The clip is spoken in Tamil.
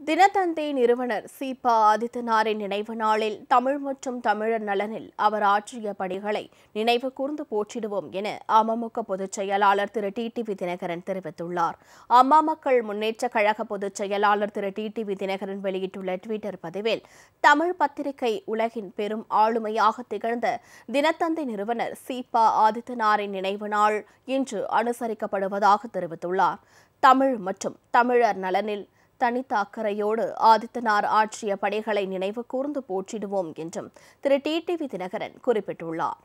தினத்தந்தி நிறுவனர் சீபா ஆதித்தனாரின் நினைவு நாளில் தமிழ் மற்றும் தமிழர் நலனில் அவர் ஆற்றிய பணிகளை நினைவு கூர்ந்து போற்றிடுவோம் என அமமுக பொதுச் செயலாளர் திரு டிடிவி தினகரன் தெரிவித்துள்ளார். அம்மா மக்கள் முன்னேற்ற கழக பொதுச் செயலாளர் திரு டிடிவி தினகரன் வெளியிட்டுள்ள டுவிட்டர் பதிவில் தமிழ் பத்திரிகை உலகின் பெரும் ஆளுமையாக திகழ்ந்த தினத்தந்தி நிறுவனர் சீபா ஆதித்தனாரின் நினைவு நாள் இன்று அனுசரிக்கப்படுவதாக தெரிவித்துள்ளார். தமிழ் மற்றும் தமிழர் நலனில் தனித்த அக்கறையோடு ஆதித்தனார் ஆற்றிய பணிகளை நினைவு கூர்ந்து போற்றிடுவோம் என்றும் திரு. டிடிவி தினகரன் குறிப்பிட்டுள்ளார்.